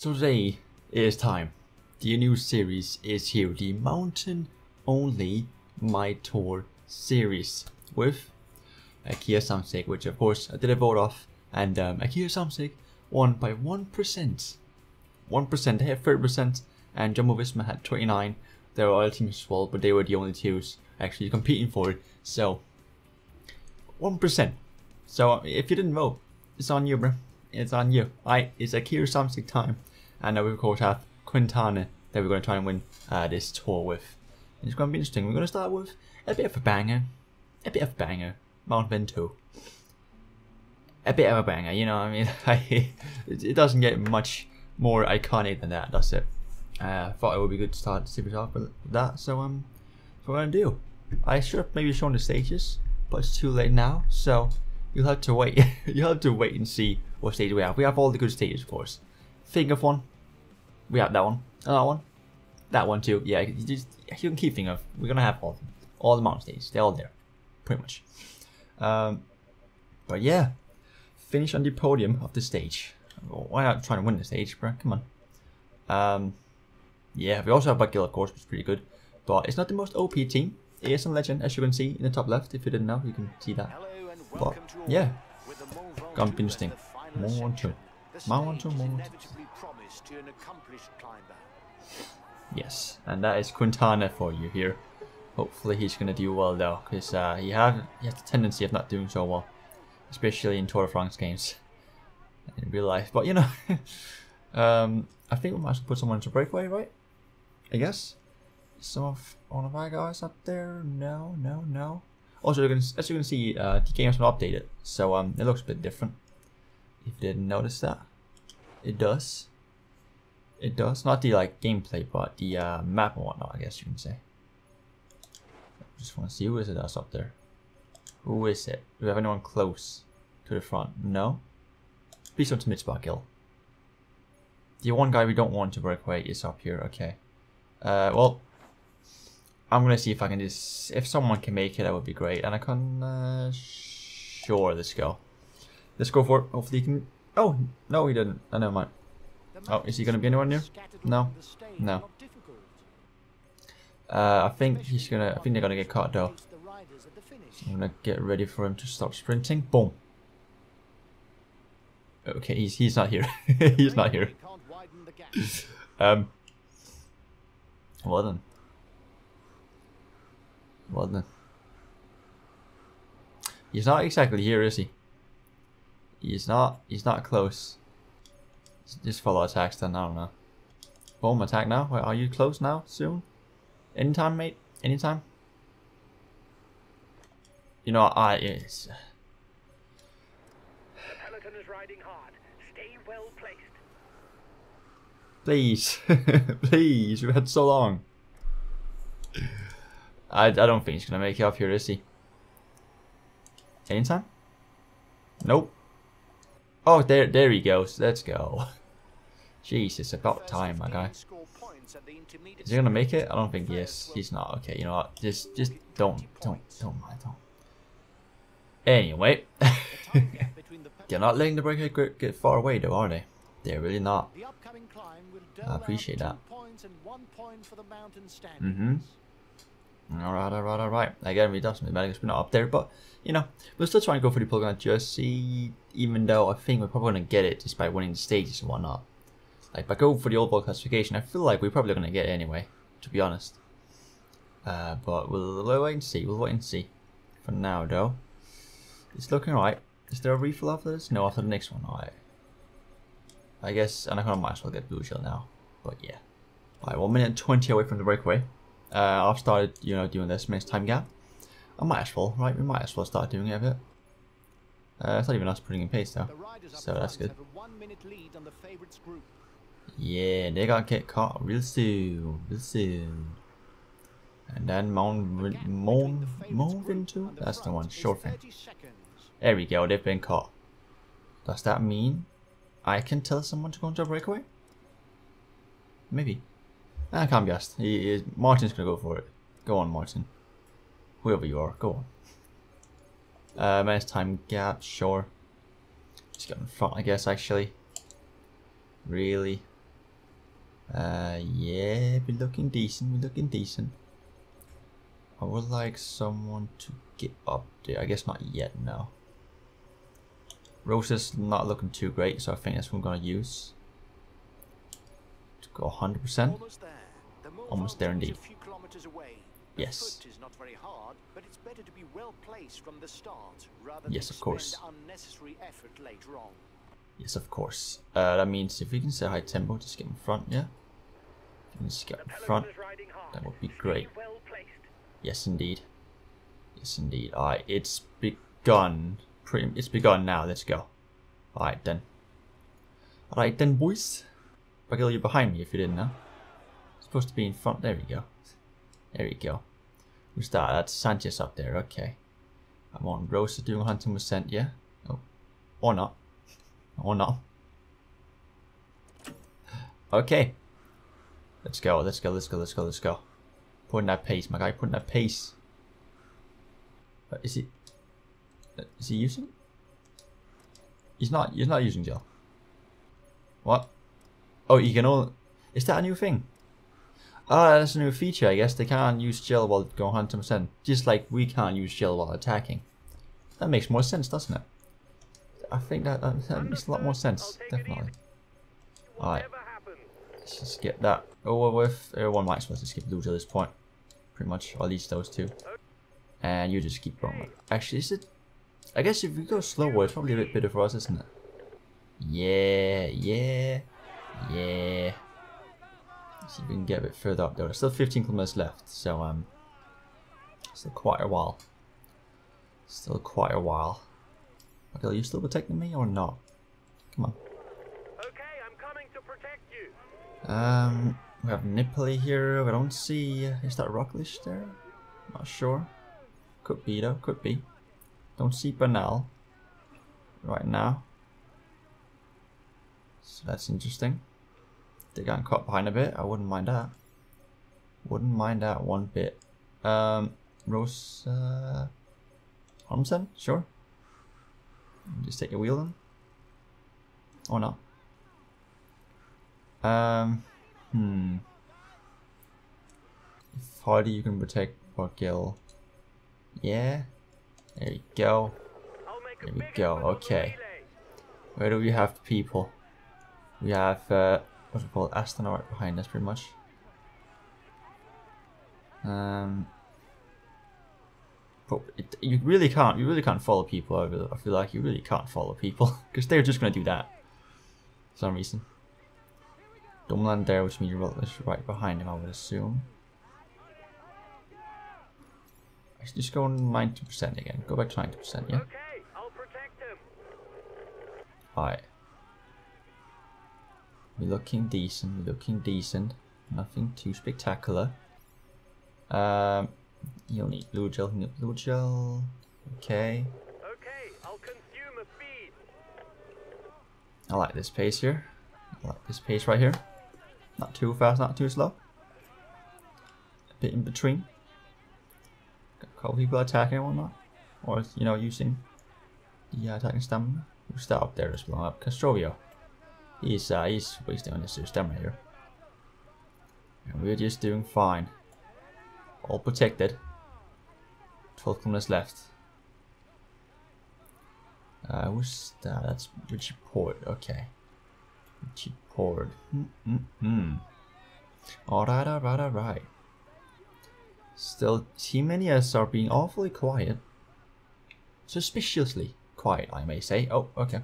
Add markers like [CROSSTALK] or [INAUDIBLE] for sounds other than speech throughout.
So today is time. The new series is here, the Mountain Only My Tour series with Arkea Samsic, which of course I did a vote off, and um, Arkea Samsic won by 1%. 1%, they had 30%, and Jumbo Visma had 29. There were other teams as well, but they were the only twos actually competing for it. So, 1%. So if you didn't vote, it's on you, bro. It's on you. I it's Arkea Samsic time. And now we of course have Quintana that we're going to try and win uh, this tour with. And it's going to be interesting. We're going to start with a bit of a banger. A bit of a banger. Mount Ventoux. A bit of a banger, you know what I mean? [LAUGHS] it, doesn't get much more iconic than that, does it? Uh, I thought it would be good to start the series off with that, so um, that's what we're going to do. I should have maybe shown the stages, but it's too late now, so you'll have to wait. [LAUGHS] you'll have to wait and see what stage we have. We have all the good stages, of course. Think of one. We have that one. Another one. That one too. Yeah, you just you can keep thinking of. We're gonna have all of them. All the mountain stages. They're all there, pretty much. Um, but yeah, finish on the podium of the stage. Why not trying to win the stage, bro? Come on. Um, yeah, we also have Barguil, of course, which is pretty good. But it's not the most OP team. It is some legend, as you can see in the top left. If you didn't know, you can see that. But yeah, gonna be interesting. More one two. More one two. More one two. Yes, and that is Quintana for you here. Hopefully he's gonna do well though, because uh, he he has a tendency of not doing so well, especially in Tour de France games in real life. But you know, [LAUGHS] um, I think we might as well put someone into breakaway, right? I guess. Some of one of our guys up there. No, no, no. Also, as you can see, uh, the game has been updated, so um, it looks a bit different. If you didn't notice that, it does. It does. Not the like gameplay, but the uh, map and whatnot. I guess you can say. Just want to see who is it that's up there. Who is it? Do we have anyone close to the front? No. Please don't submit kill. The one guy we don't want to break away is up here. Okay. Uh, well, I'm gonna see if I can just if someone can make it, that would be great. And I can uh, sure, let's go. Let's go for it. Hopefully he can. Oh no, he didn't. Oh, never mind. Oh, is he gonna be anywhere near? No, no. Uh, I think he's gonna. I think they're gonna get caught though. I'm gonna get ready for him to stop sprinting. Boom. Okay, he's he's not here. [LAUGHS] he's not here. [LAUGHS] um. Well then. Well then. He's not exactly here, is he? He's not. He's not close. Just follow attacks then. I don't know. Boom! Attack now. Wait, are you close now? Soon? Anytime, mate. Anytime. You know, I is. Peloton uh, is riding hard. Stay well placed. Please, [LAUGHS] please. We've had so long. I, I don't think he's gonna make it up here, is he? Anytime? Nope. Oh, there, there he goes. Let's go. [LAUGHS] Jesus, about time, my guy. Is he gonna make it? I don't think he is. He's not. Okay, you know what? Just, just don't, don't, don't mind, don't. Anyway, [LAUGHS] they're not letting the break get, get far away, though, are they? They're really not. I appreciate that. Mm-hmm. Alright, alright, alright. Again, we definitely we're not up there, but you know, we're still trying to go for the Polygon Jersey, even though I think we're probably gonna get it by winning the stages and whatnot. Like by going for the old ball classification, I feel like we're probably gonna get it anyway, to be honest. Uh, but we'll, we'll wait and see. We'll wait and see. For now, though, it's looking alright. Is there a refill after this? No, after the next one. Alright. I guess Anacona might as well get blue shell now. But yeah. Alright, one minute twenty away from the breakaway uh, I've started, you know, doing this minutes time gap. I might as well, right? We might as well start doing it a bit. Uh, it's not even us putting in pace though, so that's good. Yeah, they gotta get caught real soon, real soon. And then Mount Mount Mount into that's the one, short thing. There we go, they've been caught. Does that mean I can tell someone to go into a breakaway? Maybe. I can't be asked. He, Martin's gonna go for it. Go on, Martin. Whoever you are, go on. Uh, minus time gap, sure. Just get in front, I guess, actually. Really? Uh, yeah, we're looking decent. We're looking decent. I would like someone to get up there. I guess not yet, no. Rosa's not looking too great, so I think that's what I'm going to use. To go 100%. Almost there. The Morval Almost there Town's indeed. A few kilometers away. The Yes. is not very hard, but it's better to be well placed from the start rather Yes, of course. unnecessary effort later on. Yes, of course. Uh, that means if we can set high tempo, just get in front, yeah? If we can just get in front, is riding hard. that would be great. Yes, indeed. Yes, indeed. Alright, it's begun. Pretty, it's begun now. Let's go. Alright then. Alright then, boys. Bagel, you're behind me if you didn't know. Supposed to be in front. There we go. There we go. Who's that? That's Sanchez up there. Okay. I'm on. Rosa doing 100%, yeah? Oh. Or not. Or not. Okay. Let's go. Let's go. Let's go. Let's go. Let's go. Putting that pace, my guy. Putting that pace. Is he? Is he using? He's not. He's not using gel. What? Oh, you can all. Is that a new thing? Ah, that's a new feature. I guess they can't use gel while going hundred percent. Just like we can't use gel while attacking. That makes more sense, doesn't it? I think that that, that makes a lot more sense. I'll take it Definitely. Alright. Let's just get that over with. Everyone might as well just skip Lucha at this point. Pretty much, or at least those two. And you just keep going. Actually, is it... I guess if we go slower, it's probably a bit better for us, isn't it? Yeah, yeah, yeah. See if we can get a bit further up there. There's still 15 kilometers left, so um, still quite a while. Still quite a while. Okay, are you still protecting me or not? Come on. Okay, I'm coming to protect you. Um, we have Nibali here. I don't see. Is that Roglič there? Not sure. Could be though. Could be. Don't see Bernal right now. So that's interesting. They got caught behind a bit. I wouldn't mind that. Wouldn't mind that one bit. Um, Rose uh, Holmsen, sure. Just take a wheel in. Or not. Um, hmm. If Hardy you can protect Barguil. Yeah. There you go. There we go, okay. Where do we have people? We have, uh, what's it called? Aston right behind us, pretty much. Um, but it, you really can't, you really can't follow people. I feel, I feel like you really can't follow people [LAUGHS] because they're just gonna do that for some reason. Don't land there, which means you're right behind him, I would assume. I should just go 90% again. Go back to 90%, yeah? Okay, I'll protect him. Alright. We're looking decent, we're looking decent. Nothing too spectacular. Um, you'll need blue gel, you need blue gel. Okay. Okay, I'll consume a feed. I like this pace here. I like this pace right here. Not too fast, not too slow. A bit in between. Got a couple people attacking and whatnot. Or, you know, using the attacking stamina. Who's start up there just blowing up? Castroviejo. He's, uh, he's wasting on this stamina here. And we're just doing fine. All protected. 12 kilometers left. Uh, who's that? That's Richie Porte. Okay. Richie Porte. Mm-mm-mm. Alright, alright, alright. Still, Team Minias are being awfully quiet. Suspiciously quiet, I may say. Oh, okay.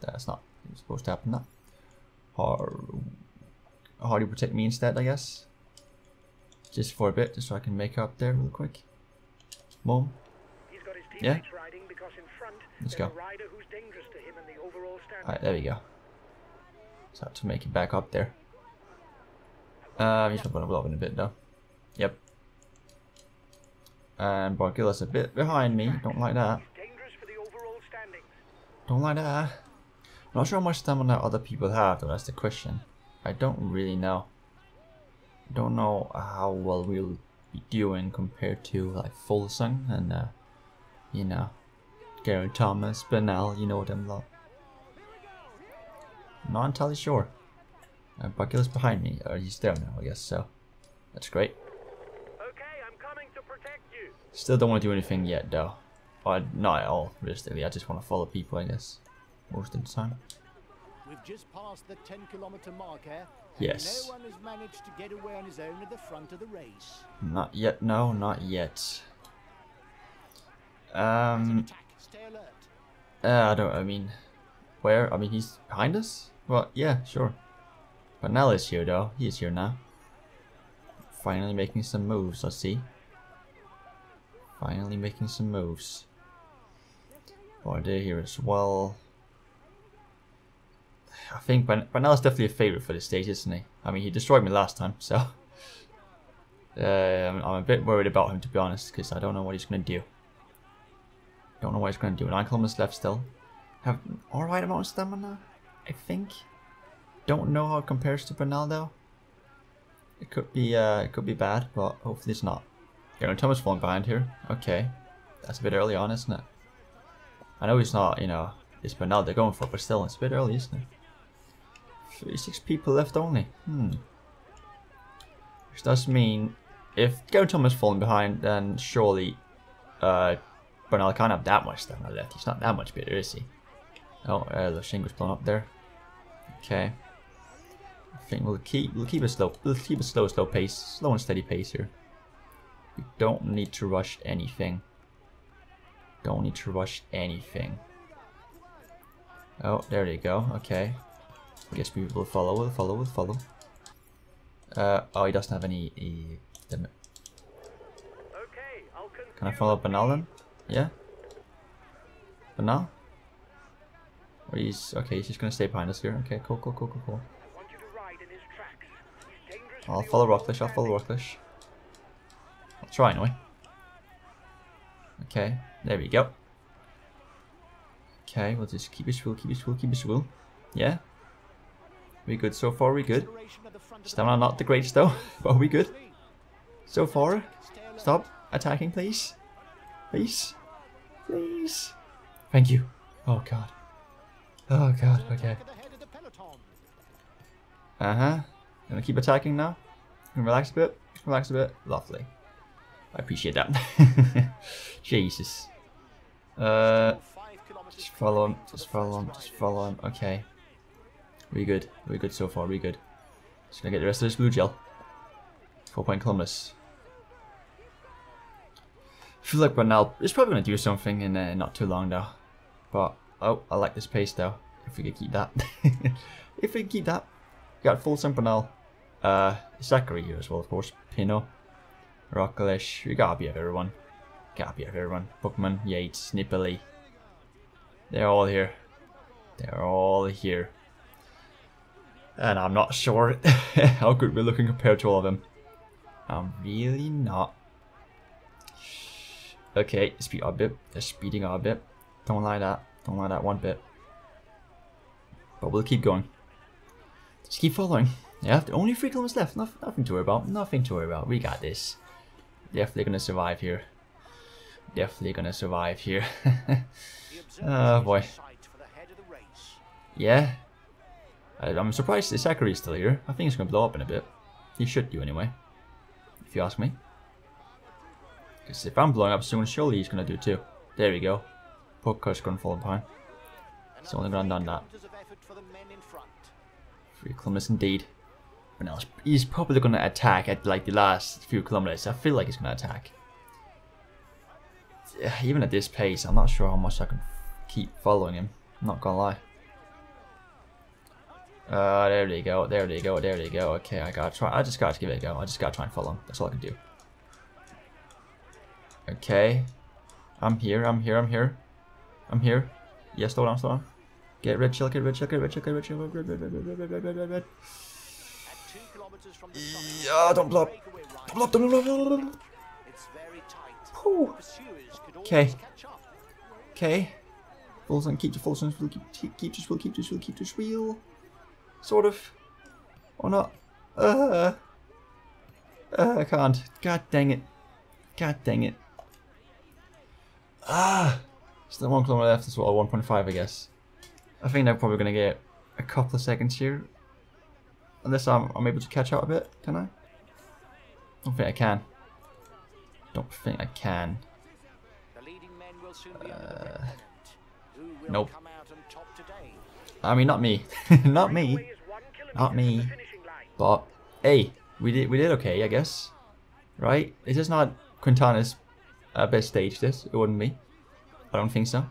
That's not supposed to happen, that. Har do you protect me instead, I guess? Just for a bit, just so I can make up there real quick. Mom. He's got his Yeah. riding because in front Let's go. a rider who's dangerous to him in the overall standing. Alright, there we go. So to make it back up there. Um, he's not gonna blow up in a bit though. Yep. And Bargilla's a bit behind me. Don't like that. Dangerous for the overall standings. Don't like that. I'm not sure how much stamina other people have though, that's the question. I don't really know. Don't know how well we'll be doing compared to like Fuglsang and uh, you know, Geraint Thomas, Bernal, you know them lot. Not entirely sure. Uh, Buckul's behind me. Or he's there now, I guess, so. That's great. Okay, I'm coming to protect you. Still don't want to do anything yet, though. Or not at all, realistically. I just want to follow people, I guess. Most of the time. We've just passed the 10 kilometer marker. and Yes. No one has managed to get away on his own at the front of the race. Not yet, no, not yet. Um. Stay alert. uh, I don't, I mean, where? I mean, he's behind us? Well, yeah, sure. But Nell is here, though. He is here now. Finally making some moves, let's see. Finally making some moves. Oh, they're here as well. I think Ban- Bernal's definitely a favourite for this stage, isn't he? I mean, he destroyed me last time, so... Uh, [LAUGHS] I'm, I'm a bit worried about him, to be honest, because I don't know what he's going to do. Don't know what he's going to do. Nine kilometers left still. Have alright amount of stamina, I think. Don't know how it compares to Bernaldo. It could be uh, it could be bad, but hopefully it's not. Geraint Thomas falling behind here. Okay, that's a bit early on, isn't it? I know he's not, you know, it's Bernal they're going for, but still, it's a bit early, isn't it? 36 people left only. Hmm. Which does mean if Geraint Thomas falling behind, then surely uh, Bernal can't have that much stamina left. He's not that much better, is he? Oh, uh, the Shingo's blown up there. Okay. I think we'll keep we'll keep a slow we'll keep a slow slow pace, slow and steady pace here. We don't need to rush anything. Don't need to rush anything. Oh, there you go. Okay. I guess we will follow. We'll follow. We'll follow. Uh, oh, he doesn't have any. He, damn it. Okay, I'll Can I follow Bernal then? Yeah? Bernal? Or he's okay, he's just gonna stay behind us here. Okay, cool, cool, cool, cool, cool. I want you to ride in his tracks. He's dangerous. for I'll follow Roglič, I'll follow. Roglič. I'll try anyway. Okay, there we go. Okay, we'll just keep it cool, keep it cool, keep it cool. Yeah? We good so far, we good. Stamina not the greatest though, [LAUGHS] but we good. So far. Stop attacking, please. Please. Please. Thank you. Oh god. Oh god, okay. Uh-huh. Gonna keep attacking now? Relax a bit? Relax a bit? Lovely. I appreciate that. [LAUGHS] Jesus. Uh, just follow him, just follow him, just follow him. Okay. We good. We good so far, we good. Just gonna get the rest of this blue gel. 4 point kilometers. I feel like Bernal is probably gonna do something in uh, not too long though. But, oh, I like this pace though. If we could keep that. [LAUGHS] if we can keep that. We Got full Bernal. Uh, Zakarin here as well, of course. Pinot. Roglič. We gotta be everyone. Gotta be everyone. Buchmann, Yates, Nibali. They're all here. They're all here. And I'm not sure [LAUGHS] how good we're looking compared to all of them. I'm really not. Okay, speed up a bit. They're speeding up a bit. Don't like that. Don't like that one bit. But we'll keep going. Just keep following. Yeah, only three kilometers left. Noth- nothing to worry about. Nothing to worry about. We got this. Definitely gonna survive here. Definitely gonna survive here. [LAUGHS] Oh, boy. in sight for the head of the race. yeah. I, I'm surprised the Zakarin is still here. I think he's gonna blow up in a bit. He should do anyway. If you ask me. Because if I'm blowing up soon, surely he's gonna do too. There we go. Poor car's gonna fall behind. It's only gonna done that. Three kilometers indeed. But now he's probably gonna attack at like the last few kilometers. I feel like he's gonna attack. Even at this pace, I'm not sure how much I can keep following him. I'm not gonna lie. Uh, there they go, there they go, there they go. Okay, I gotta try. I just gotta give it a go. I just gotta try and follow him. That's all I can do. Okay. I'm here, I'm here, I'm here. I'm here. Yeah, slow down, slow down. Get red get red chill, get red chill, get red chill, red, red, red, red, red, red, red, red, red, red. Yeah, don't blow. Don't blow don't blow don't blow Okay. Okay. Fuglsang, keep the Fuglsang, keep, keep, keep this wheel, keep this wheel, keep this wheel. Sort of. Or not. Uh. Uh, I can't. God dang it. God dang it. Ah. Still one kilometer left as well, 1.5 I guess. I think they're probably going to get a couple of seconds here. Unless I'm, I'm able to catch up a bit, can I? Don't think I can. Don't think I can. The leading men will soon be under the pennant. Who will Nope. come out on top today? I mean, not me. [LAUGHS] not me. Way is one kilometer Not me. But hey, we did we did okay, I guess. Right? This is not Quintana's uh, best stage. This it wouldn't be. I don't think so.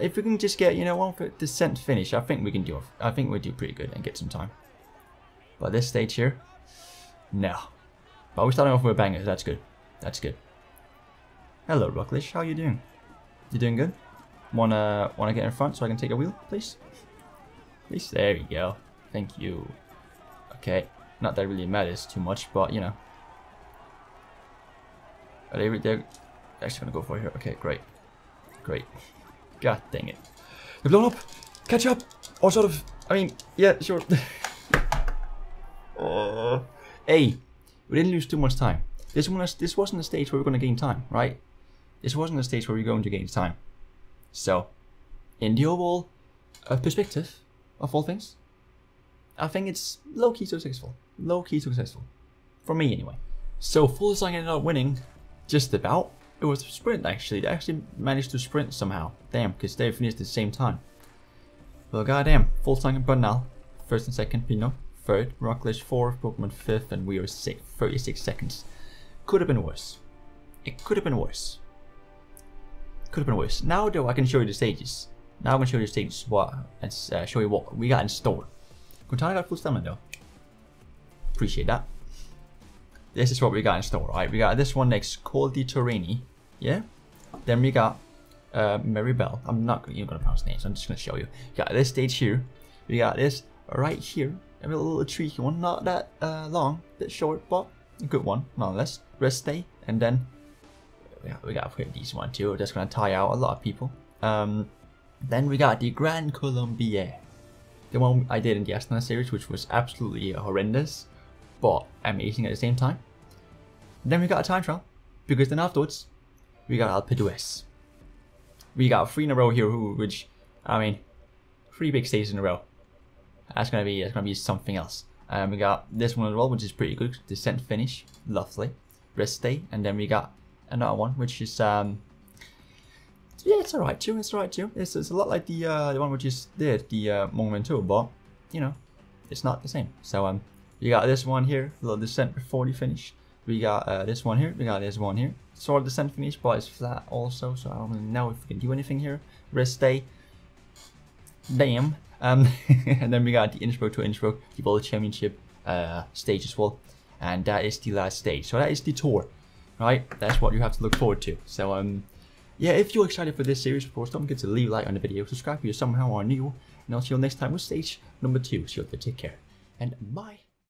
If we can just get you know one for descent finish, I think we can do. I think we do pretty good and get some time. But this stage here, no. But we're starting off with a banger. That's good. That's good. Hello, Roglič. How you doing? You doing good? Wanna wanna get in front so I can take a wheel, please? Please. There we go. Thank you. Okay, not that really matters too much, but you know. Are they, they're actually gonna go for here. Okay, great. Great. God dang it. They've blown up! Catch up! Or sort of, I mean, yeah, sure. uh, [LAUGHS] hey, we didn't lose too much time. This, was, this wasn't a stage where we are gonna gain time, right? This wasn't a stage where we are going to gain time. So, in the overall uh, perspective of all things, I think it's low key successful. Low key successful. For me, anyway. So, Fuglsang ended up winning just about. It was a sprint, actually. They actually managed to sprint somehow. Damn, because they finished at the same time. Well, goddamn. Fuglsang and Bernal. First and second, Pinot. Third, Roglič fourth, Pokemon fifth, and we are six, 36 seconds. Could have been worse. It could have been worse. Could have been worse. Now, though, I can show you the stages. Now I can show you the stages what, and uh, show you what we got in store. Quintana got full stamina though. Appreciate that. This is what we got in store, right? We got this one next, Col de Turini. Yeah? Then we got uh, Méribel. I'm not even gonna pronounce names, I'm just gonna show you. We got this stage here. We got this right here. A little tricky one, not that uh, long, bit short, but a good one, nonetheless. Rest day, and then we got, we got a decent one too. That's gonna tie out a lot of people. Um, then we got the Grand Colombier the one I did in the Astana series, which was absolutely horrendous, but amazing at the same time. Then we got a time trial, because then afterwards, we got Alpe. We got three in a row here, which, I mean, three big stages in a row. That's gonna be that's gonna be something else. Um, we got this one as well, which is pretty good. Descent finish, lovely. Rest day, and then we got another one, which is um, yeah, it's alright too. It's alright too. It's, it's a lot like the uh, the one we just did, the uh, Mont Ventoux, but you know, it's not the same. So um, you got this one here, little descent before the finish. We got uh, this one here. We got this one here. Sort of descent finish, but it's flat also. So I don't know if we can do anything here. Rest day. Damn. Um, [LAUGHS] and then we got the Innsbruck to Innsbruck, the World Championship uh, stage as well. And that is the last stage. So that is the tour, right? That's what you have to look forward to. So um, yeah, if you're excited for this series, of course, don't forget to leave a like on the video, subscribe if you somehow are new, and I'll see you next time with stage number two. So take care, and bye.